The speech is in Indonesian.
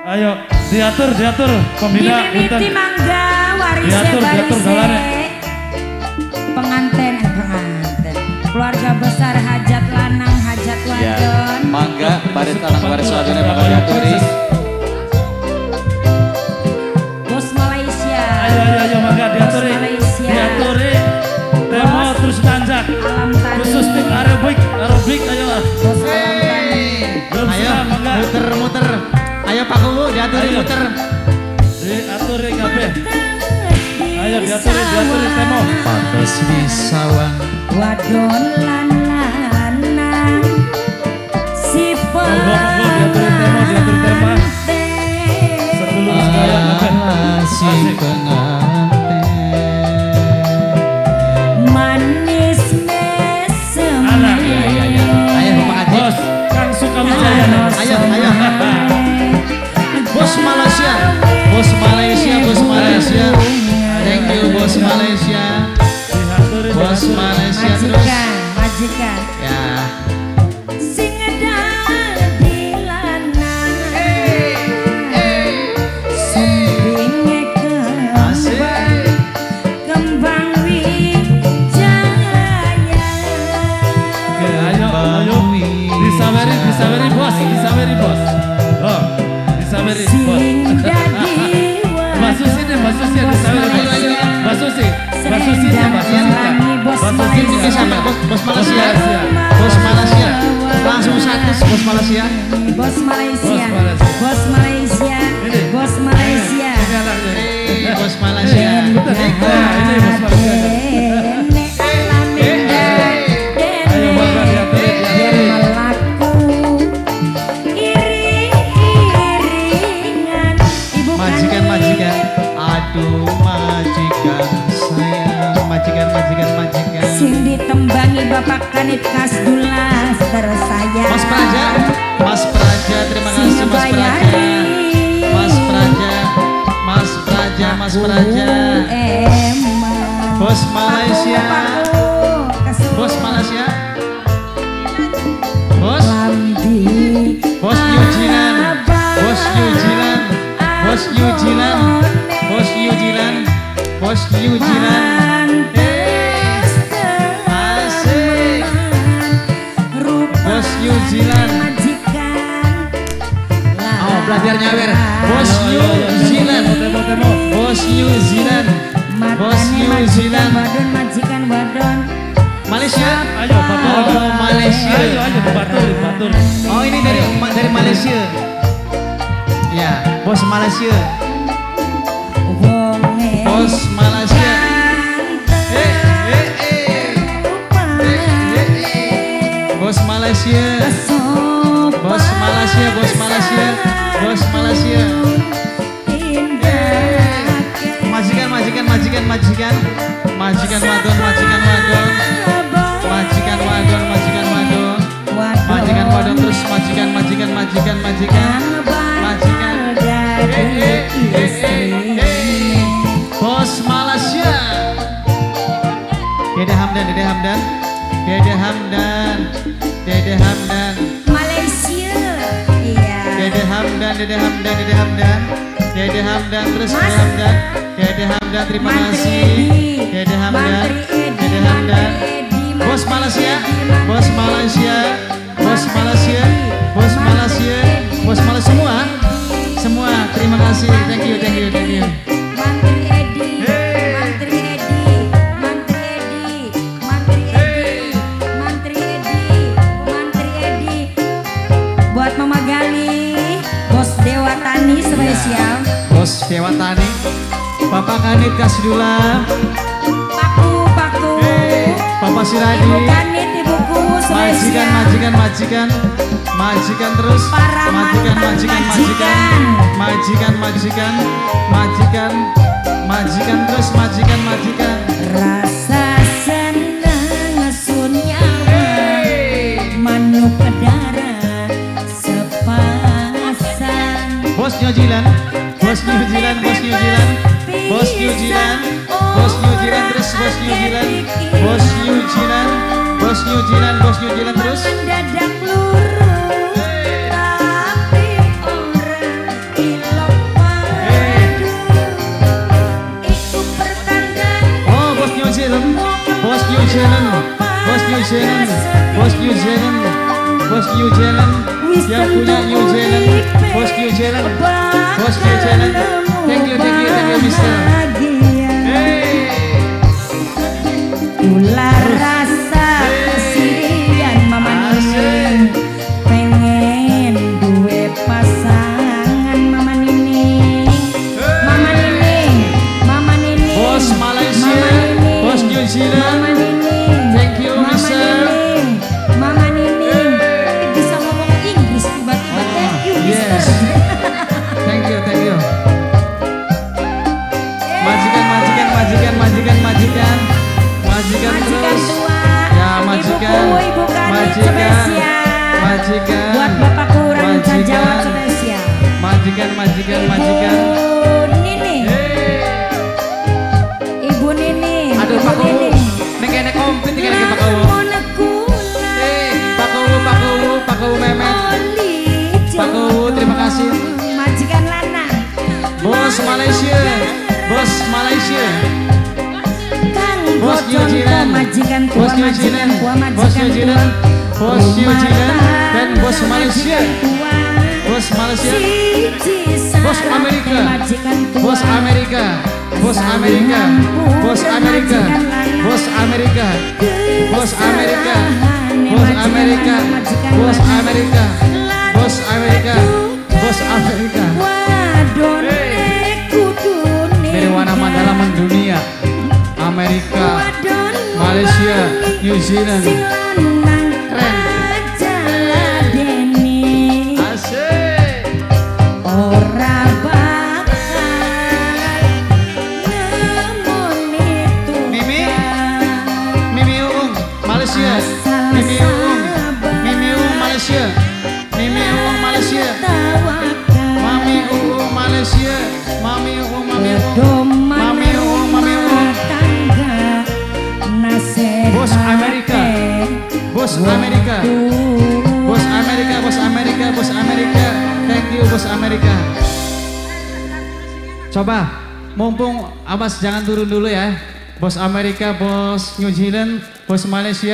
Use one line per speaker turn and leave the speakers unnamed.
Ayo diatur diatur pembina
Mimiti mangga warise
Diatur, galane.
Penganten eh penganten. Keluarga besar hajat lanang hajat
Ya,
wadon.
mangga pada tanang waris wadone bakal diaturi.
Bos Malaysia.
Ayo ayo ayo mangga diaturi.
Malaysia.
Diaturi. Demo
Bos.
terus tanjak.
Alam.
Khusus tim aerobik, aerobik ayo lah.
Bos alam tani.
Ayo,
mangga.
Ayo Pak Kubu, diaturi
Ayo.
muter.
Diaturi kabeh. Ayo diaturi diaturi demo.
Pantes di sawang.
Wadon lan lanang. Si.
Sebelum kabeh.
Pengantin. Iya. Ayo Bapak Haji.
Bos Kang Sukawijaya.
Ayo, ayo,
ayo. Disaweri, disaweri bos, disaweri bos. Oh, disaweri bos. Mbak Susi deh, Mbak Susi,
Bos
disaweri bos.
Malaysia.
Mbak Susi, Mbak Susi deh, Mbak Susi.
Bos
Mbak Susi
Malaysia.
Ini sama Bos, Bos Malaysia.
Malaysia.
Bos Malaysia. Langsung satu Bos Malaysia.
Bos Malaysia,
Bos Malaysia.
Bos Malaysia,
Ini.
Bos Malaysia.
Ini anaknya.
Bapak kanit kasdulas tersayang
Mas Praja, Mas Praja, terima kasih Mas Praja. Mas Praja, Mas Praja, Mas Praja. Bos Malaysia. Belajar nyawer. Bos New Zealand. Bos New Zealand. Bos New Zealand.
wadon majikan wadon
Malaysia.
Ayo, batur.
Oh, Malaysia.
Ayo, ayo, batur, batur.
Oh, ini dari dari Malaysia. Ya, bos Malaysia. Bos Malaysia. Eh, eh, eh. Bos Malaysia. Bos Malaysia, bos Malaysia. Bos majikan, majikan. Majikan wadon, majikan wadon. Majikan wadon, majikan wadon. Majikan wadon terus majikan, majikan, majikan, majikan. Majikan. Bos Malaysia. Dede Hamdan, Dede Hamdan. Dede Hamdan. Dede Hamdan.
Malaysia iya
Dede Hamdan, Dede Hamdan, Dede Hamdan. Dede Hamdan terus Dede. Hamdan. Dede Hamdan terima kasih. Dede Hamdan. Dede Hamdan. Bos Malaysia. Bos Malaysia. Bos Malaysia. Bos Malaysia. Bos Malaysia semua. Semua terima kasih. Thank you, thank you, thank you.
Mantri Edi, Mantri Edi, Mantri Edi, Mantri Edi, Mantri Edi, Mantri Edi. Buat Mama Gali, Bos Dewa Tani spesial.
Bos Dewa Tani. Bapak Kanit Kasdula.
Paku, paku.
Bapak Siradi.
Ibu Kanit, Ibuku
Majikan, majikan, majikan. Majikan terus.
Para
majikan, majikan,
majikan.
majikan. Majikan, majikan. Majikan, terus, majikan, majikan.
Rasa senang sunyawa Manuk darah sepasang
Bos New New Zealand, yang punya New Zealand, bos New Zealand, bos New Zealand. Thank you, thank you, thank you, Mister. Majikan, majikan.
Ibu Nini,
Hey.
Ibu Nini,
Aduh, Pak.
Nini.
Nek kene komplit iki lagi Pak
kula
Eh, Pak Kuwu, Pak Kuwu, Pak Kuwu Memet. Pak Kuwu, terima kasih.
Majikan lanang.
Bos Malaysia, bos Malaysia.
Kang
Bos New
Boconto,
Zealand,
majikan tua,
bos New Zealand,
tua,
bos New. Zealand, bos New Zealand, dan bos Malaysia, bos Amerika, bos Amerika, bos Amerika, bos Amerika, bos Amerika, bos Amerika, bos Amerika, bos Amerika. Mana mandala mendunia, Amerika, Malaysia, New Zealand. Malaysia. Mimi Uung, Malaysia. Mami Uung, Malaysia. Mami Uung, Mami Uung. Mami Uung, Mami Uung. Bos Amerika. Bos Amerika. Bos Amerika, bos Amerika, bos Amerika. Thank you, bos Amerika. Coba, mumpung Abbas jangan turun dulu ya. Bos Amerika, bos New Zealand, bos Malaysia.